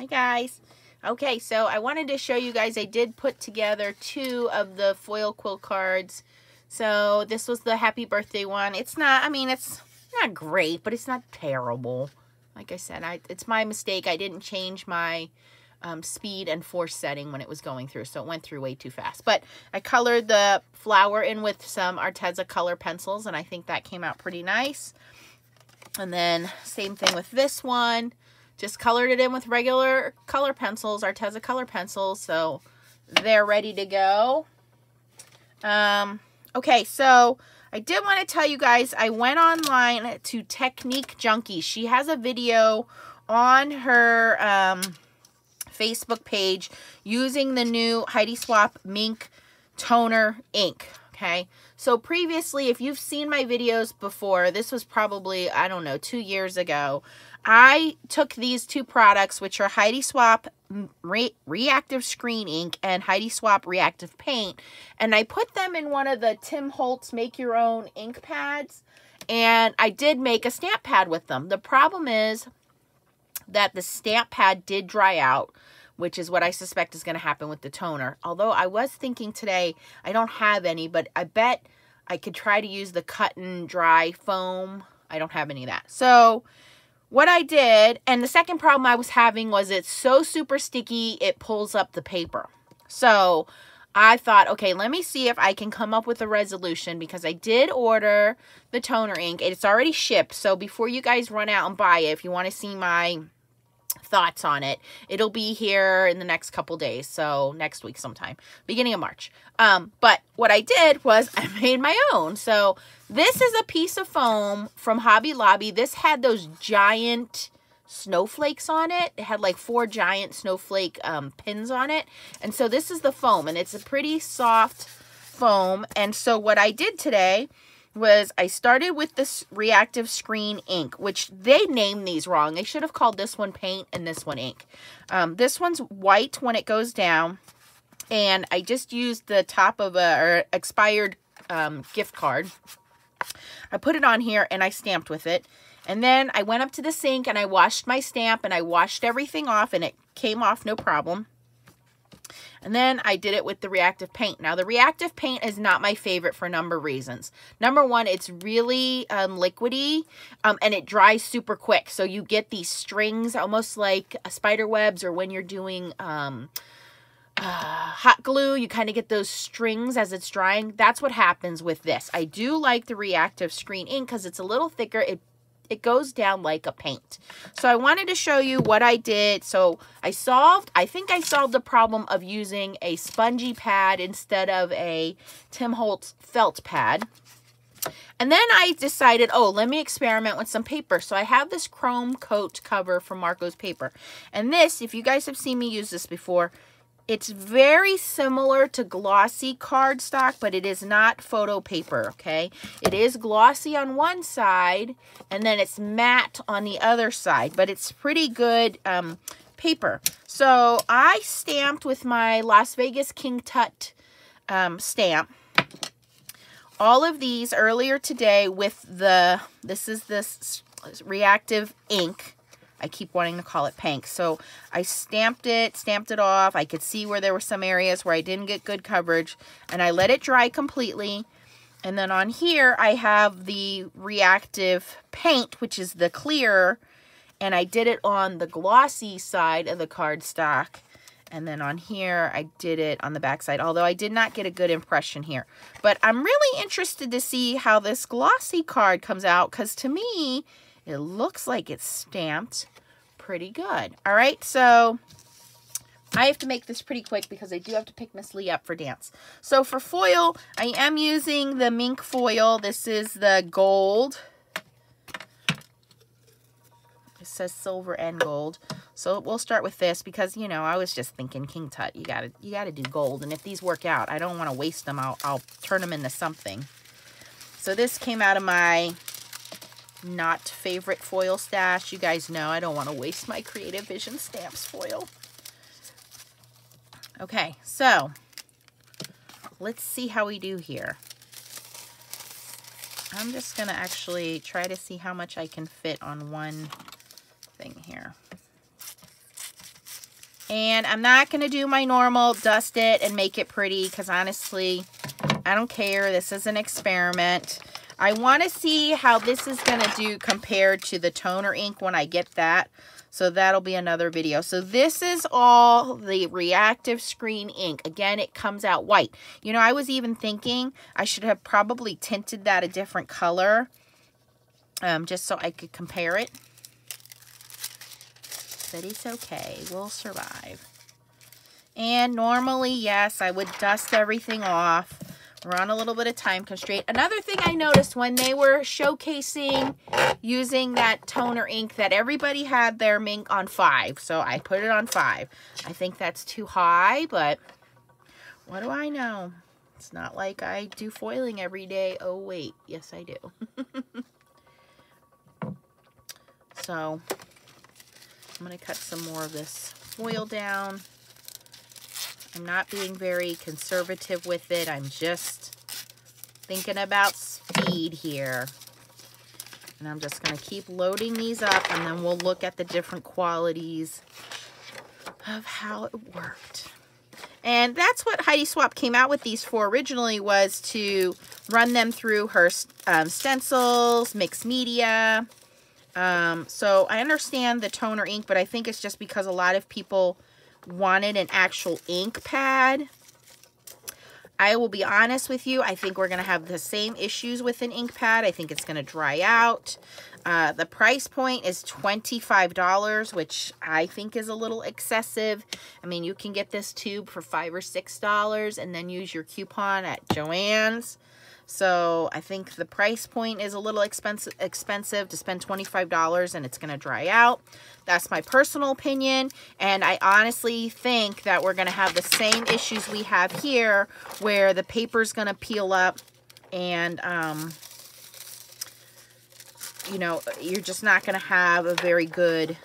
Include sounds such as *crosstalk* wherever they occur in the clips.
Hi guys. Okay, so I wanted to show you guys, I did put together two of the foil quill cards. So this was the happy birthday one. It's not, I mean, it's not great, but it's not terrible. Like I said, I, it's my mistake. I didn't change my um, speed and force setting when it was going through, so it went through way too fast. But I colored the flower in with some Arteza color pencils, and I think that came out pretty nice. And then same thing with this one. Just colored it in with regular color pencils, Arteza color pencils, so they're ready to go. Um, okay, so I did want to tell you guys, I went online to Technique Junkie. She has a video on her um, Facebook page using the new Heidi Swapp Minc Toner ink. Okay, so previously, if you've seen my videos before, this was probably, I don't know, two years ago. I took these two products, which are Heidi Swapp Re Reactive Screen Ink and Heidi Swapp Reactive Paint, and I put them in one of the Tim Holtz Make Your Own ink pads, and I did make a stamp pad with them. The problem is that the stamp pad did dry out, which is what I suspect is going to happen with the toner. Although I was thinking today, I don't have any, but I bet I could try to use the cut and dry foam. I don't have any of that. So what I did, and the second problem I was having was it's so super sticky, it pulls up the paper. So I thought, okay, let me see if I can come up with a resolution because I did order the toner ink. It's already shipped. So before you guys run out and buy it, if you want to see my thoughts on it. It'll be here in the next couple days, so next week sometime, beginning of March. Um, but what I did was *laughs* I made my own. So this is a piece of foam from Hobby Lobby. This had those giant snowflakes on it. It had like four giant snowflake um, pins on it. And so this is the foam, and it's a pretty soft foam. And so what I did today was I started with this reactive screen ink, which they named these wrong. They should have called this one paint and this one ink. Um, this one's white when it goes down. And I just used the top of a expired um, gift card. I put it on here and I stamped with it. And then I went up to the sink and I washed my stamp and I washed everything off and it came off no problem. And then I did it with the reactive paint. Now, the reactive paint is not my favorite for a number of reasons. Number one, it's really um, liquidy um, and it dries super quick. So you get these strings almost like spider webs or when you're doing... Um, uh, hot glue, you kind of get those strings as it's drying. That's what happens with this. I do like the reactive screen ink because it's a little thicker. It it goes down like a paint. So I wanted to show you what I did. So I solved, I think I solved the problem of using a spongy pad instead of a Tim Holtz felt pad. And then I decided, oh, let me experiment with some paper. So I have this Kromekote cover from Marco's Paper. And this, if you guys have seen me use this before, it's very similar to glossy cardstock, but it is not photo paper, okay? It is glossy on one side, and then it's matte on the other side, but it's pretty good um, paper. So I stamped with my Las Vegas King Tut um, stamp all of these earlier today with the, this is this reactive ink I keep wanting to call it pink. So I stamped it, stamped it off. I could see where there were some areas where I didn't get good coverage. And I let it dry completely. And then on here, I have the reactive paint, which is the clear. And I did it on the glossy side of the cardstock. And then on here, I did it on the back side, although I did not get a good impression here. But I'm really interested to see how this glossy card comes out, because to me, it looks like it's stamped pretty good. All right, so I have to make this pretty quick because I do have to pick Miss Lee up for dance. So for foil, I am using the Minc foil. This is the gold. It says silver and gold. So we'll start with this because, you know, I was just thinking King Tut, you gotta you gotta do gold. And if these work out, I don't want to waste them. I'll, I'll turn them into something. So this came out of my not favorite foil stash. You guys know I don't want to waste my Creative Vision Stamps foil. Okay, so let's see how we do here. I'm just going to actually try to see how much I can fit on one thing here. And I'm not going to do my normal dust it and make it pretty because honestly, I don't care. This is an experiment. I want to see how this is going to do compared to the toner ink when I get that. So that'll be another video. So this is all the reactive screen ink. Again, it comes out white. You know, I was even thinking I should have probably tinted that a different color um, just so I could compare it. But it's okay. We'll survive. And normally, yes, I would dust everything off. We're on a little bit of time constraint. Another thing I noticed when they were showcasing using that toner ink that everybody had their Minc on five. So I put it on five. I think that's too high, but what do I know? It's not like I do foiling every day. Oh, wait. Yes, I do. *laughs* so I'm going to cut some more of this foil down. I'm not being very conservative with it. I'm just thinking about speed here. And I'm just going to keep loading these up and then we'll look at the different qualities of how it worked. And that's what Heidi Swapp came out with these for originally was to run them through her um, stencils, mixed media. Um, so I understand the toner ink, but I think it's just because a lot of people wanted an actual ink pad. I will be honest with you, I think we're going to have the same issues with an ink pad. I think it's going to dry out. Uh, the price point is $25, which I think is a little excessive. I mean, you can get this tube for 5 or $6 and then use your coupon at Joann's. So I think the price point is a little expensive expensive to spend $25 and it's going to dry out. That's my personal opinion. And I honestly think that we're going to have the same issues we have here where the paper's going to peel up and, um, you know, you're just not going to have a very good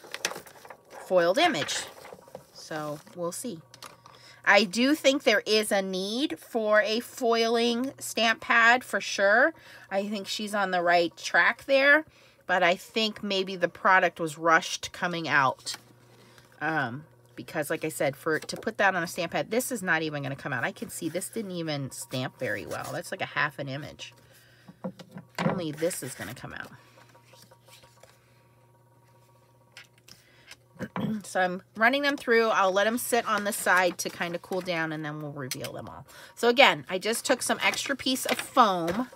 foiled image. So we'll see. I do think there is a need for a foiling stamp pad for sure. I think she's on the right track there, but I think maybe the product was rushed coming out. Um, because like I said, for to put that on a stamp pad, this is not even going to come out. I can see this didn't even stamp very well. That's like a half an image. Only this is going to come out. Mm-hmm. so I'm running them through. I'll let them sit on the side to kind of cool down and then we'll reveal them all. So again, I just took some extra piece of foam.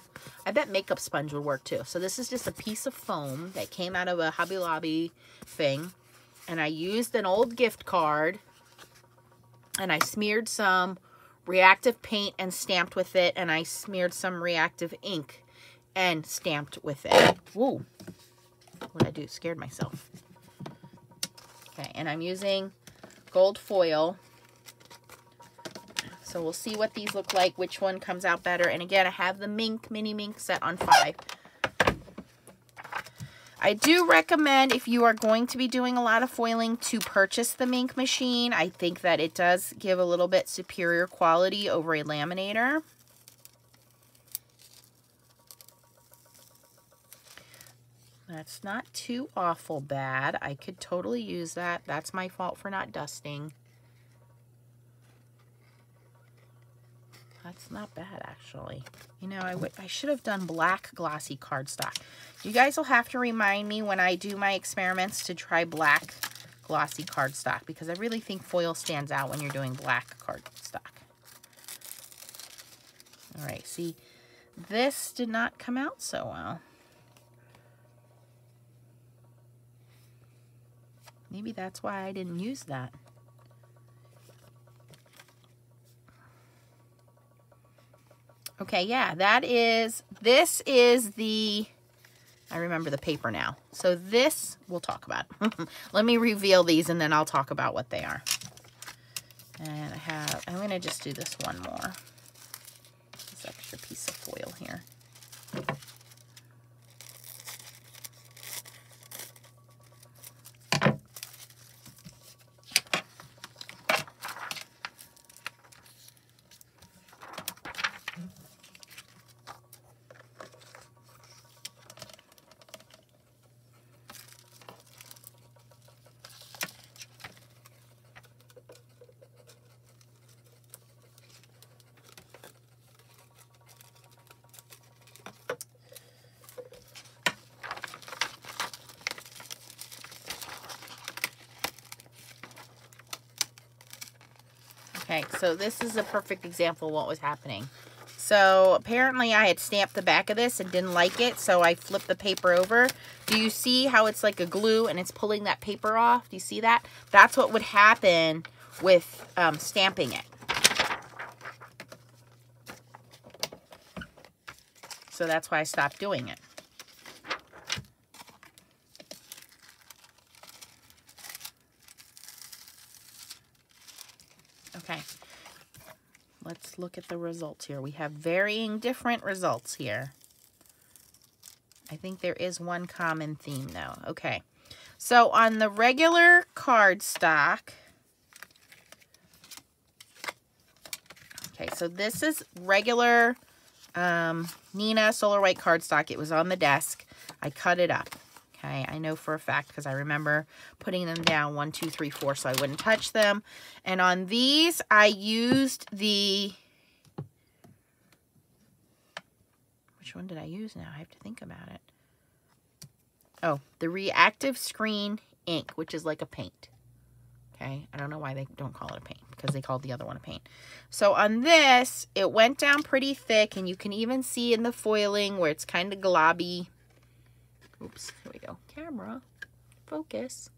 I bet makeup sponge would work too. So this is just a piece of foam that came out of a Hobby Lobby thing. And I used an old gift card and I smeared some reactive paint and stamped with it. And I smeared some reactive ink and stamped with it. Whoa. What did I do? Scared myself. Okay, and I'm using gold foil. So we'll see what these look like, which one comes out better. And again, I have the Minc, Mini Minc set on five. I do recommend if you are going to be doing a lot of foiling to purchase the Minc machine. I think that it does give a little bit superior quality over a laminator. That's not too awful bad. I could totally use that. That's my fault for not dusting. That's not bad, actually. You know, I, I should have done black glossy cardstock. You guys will have to remind me when I do my experiments to try black glossy cardstock because I really think foil stands out when you're doing black cardstock. All right, see, this did not come out so well. Maybe that's why I didn't use that. Okay, yeah, that is, this is the, I remember the paper now. So this, we'll talk about. *laughs* Let me reveal these and then I'll talk about what they are. And I have, I'm going to just do this one more. This extra piece of foil here. Okay, so this is a perfect example of what was happening. So apparently I had stamped the back of this and didn't like it, so I flipped the paper over. Do you see how it's like a glue and it's pulling that paper off? Do you see that? That's what would happen with um, stamping it. So that's why I stopped doing it. Okay. Let's look at the results here. We have varying different results here. I think there is one common theme though. Okay. So on the regular cardstock, okay, so this is regular um, Neenah Solar White cardstock. It was on the desk. I cut it up. Okay, I know for a fact because I remember putting them down one, two, three, four, so I wouldn't touch them. And on these, I used the... Which one did I use now? I have to think about it. Oh, the Reactive Screen ink, which is like a paint. Okay, I don't know why they don't call it a paint because they called the other one a paint. So on this, it went down pretty thick and you can even see in the foiling where it's kind of globby. Oops, here we go. Camera, focus.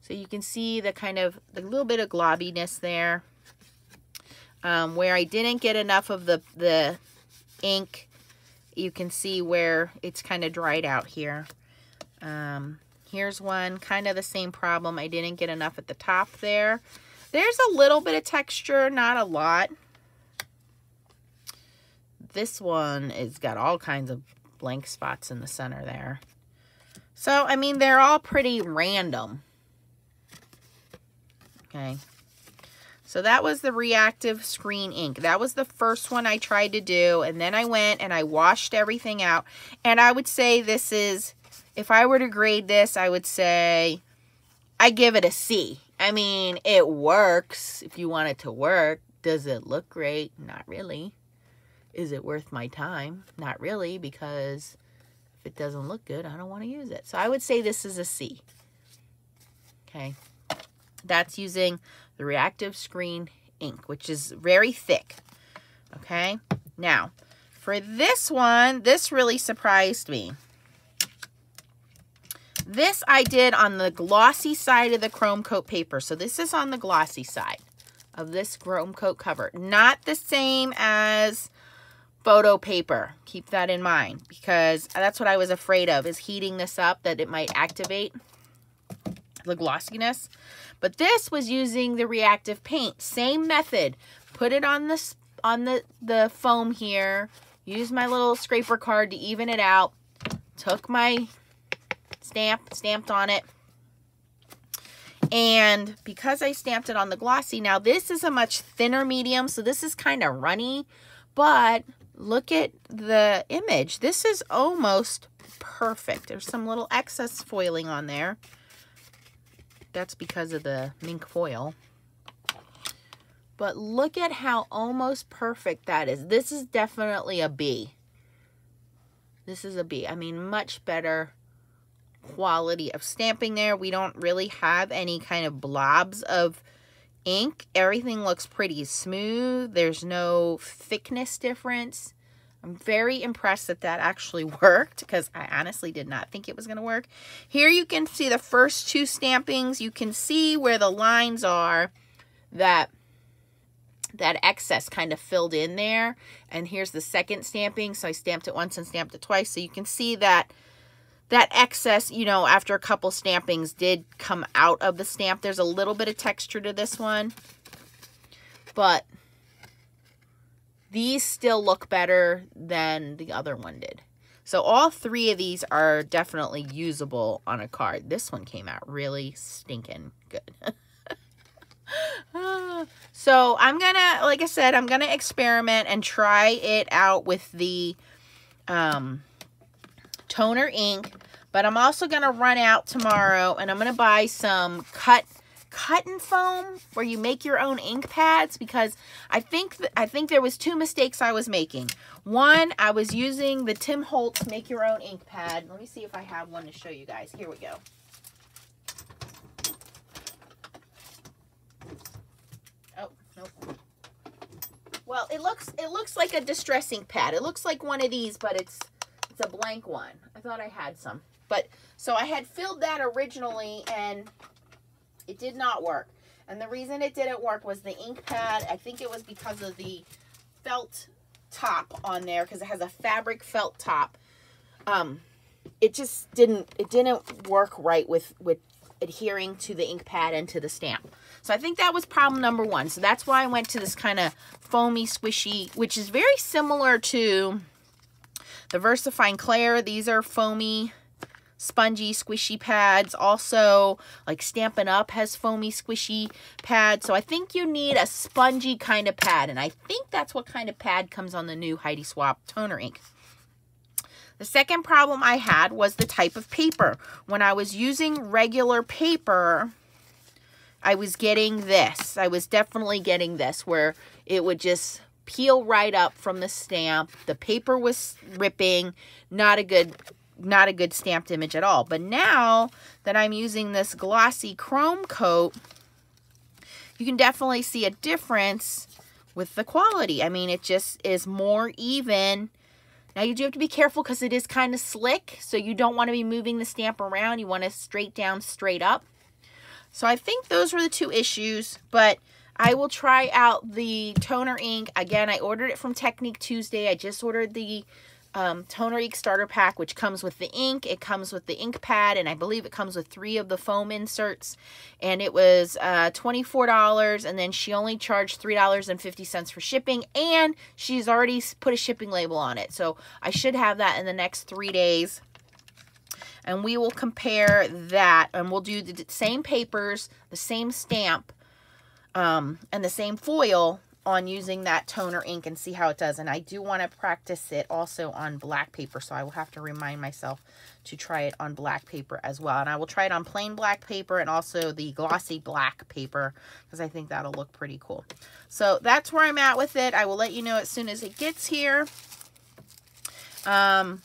So you can see the kind of, the little bit of globbiness there. Um, where I didn't get enough of the, the ink, you can see where it's kind of dried out here. Um, here's one, kind of the same problem. I didn't get enough at the top there. There's a little bit of texture, not a lot. This one has got all kinds of blank spots in the center there. So, I mean, they're all pretty random. Okay. So that was the reactive screen ink. That was the first one I tried to do. And then I went and I washed everything out. And I would say this is, if I were to grade this, I would say I give it a C. I mean, it works if you want it to work. Does it look great? Not really. Is it worth my time? Not really, because if it doesn't look good, I don't want to use it. So I would say this is a C. Okay. That's using the Reactive Screen ink, which is very thick. Okay. Now, for this one, this really surprised me. This I did on the glossy side of the Kromekote paper. So this is on the glossy side of this Kromekote cover. Not the same as photo paper. Keep that in mind because that's what I was afraid of is heating this up that it might activate the glossiness. But this was using the reactive paint. Same method. Put it on the, on the, the foam here. Use my little scraper card to even it out. Took my stamp, stamped on it. And because I stamped it on the glossy, now this is a much thinner medium, so this is kind of runny, but look at the image. This is almost perfect. There's some little excess foiling on there. That's because of the Minc foil. But look at how almost perfect that is. This is definitely a B. This is a B. I mean, much better quality of stamping there. We don't really have any kind of blobs of ink. Everything looks pretty smooth. There's no thickness difference. I'm very impressed that that actually *laughs* worked because I honestly did not think it was going to work. Here you can see the first two stampings. You can see where the lines are that that excess kind of filled in there. And here's the second stamping. So I stamped it once and stamped it twice. So you can see that that excess, you know, after a couple stampings did come out of the stamp. There's a little bit of texture to this one, but these still look better than the other one did. So all three of these are definitely usable on a card. This one came out really stinking good. *laughs* so I'm going to, like I said, I'm going to experiment and try it out with the um, toner ink. But I'm also going to run out tomorrow and I'm going to buy some cut and foam where you make your own ink pads because I think I think there was two mistakes I was making. One, I was using the Tim Holtz make your own ink pad. Let me see if I have one to show you guys. Here we go. Oh, nope. Well, it looks it looks like a distress ink pad. It looks like one of these, but it's it's a blank one. I thought I had some. But so I had filled that originally and it did not work. And the reason it didn't work was the ink pad. I think it was because of the felt top on there because it has a fabric felt top. Um, it just didn't it didn't work right with with adhering to the ink pad and to the stamp. So I think that was problem number one. So that's why I went to this kind of foamy, squishy, which is very similar to the VersaFine Clair. These are foamy, spongy, squishy pads. Also, like Stampin' Up! has foamy, squishy pads. So I think you need a spongy kind of pad. And I think that's what kind of pad comes on the new Heidi Swapp toner ink. The second problem I had was the type of paper. When I was using regular paper, I was getting this. I was definitely getting this where it would just peel right up from the stamp. The paper was ripping. Not a good not a good stamped image at all. But now that I'm using this glossy Kromekote, you can definitely see a difference with the quality. I mean, it just is more even now you do have to be careful because it is kind of slick, so you don't want to be moving the stamp around. You want to straight down, straight up. So I think those were the two issues, but I will try out the toner ink. Again, I ordered it from Technique Tuesday. I just ordered the um, Toner Ink Starter Pack, which comes with the ink. It comes with the ink pad, and I believe it comes with three of the foam inserts. And it was uh, $24, and then she only charged $3.50 for shipping, and she's already put a shipping label on it. So I should have that in the next three days. And we will compare that, and we'll do the same papers, the same stamp, um, and the same foil on using that toner ink and see how it does. And I do want to practice it also on black paper, so I will have to remind myself to try it on black paper as well. And I will try it on plain black paper and also the glossy black paper because I think that'll look pretty cool. So that's where I'm at with it. I will let you know as soon as it gets here. Um,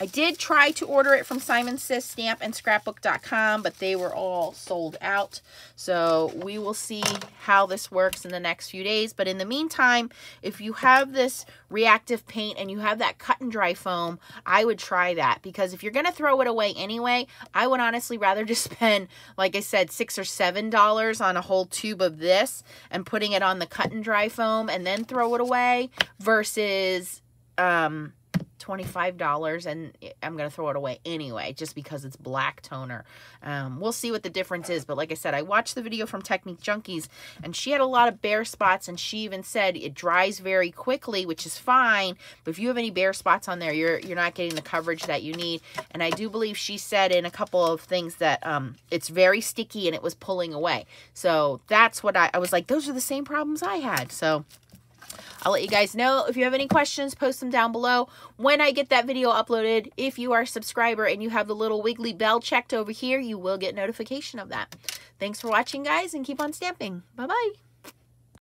I did try to order it from Simon Says Stamp and Scrapbook.com, but they were all sold out. So we will see how this works in the next few days. But in the meantime, if you have this reactive paint and you have that cut and dry foam, I would try that because if you're going to throw it away anyway, I would honestly rather just *laughs* spend, like I said, six or seven dollars on a whole tube of this and putting it on the cut and dry foam and then throw it away versus um $25 and I'm going to throw it away anyway just because it's black toner. Um, we'll see what the difference is. But like I said, I watched the video from Technique Junkies and she had a lot of bare spots and she even said it dries very quickly, which is fine. But if you have any bare spots on there, you're, you're not getting the coverage that you need. And I do believe she said in a couple of things that um, it's very sticky and it was pulling away. So that's what I, I was like, those are the same problems I had. So I'll let you guys know. If you have any questions, post them down below. When I get that video uploaded, if you are a subscriber and you have the little wiggly bell checked over here, you will get notification of that. Thanks for watching, guys, and keep on stamping. Bye-bye.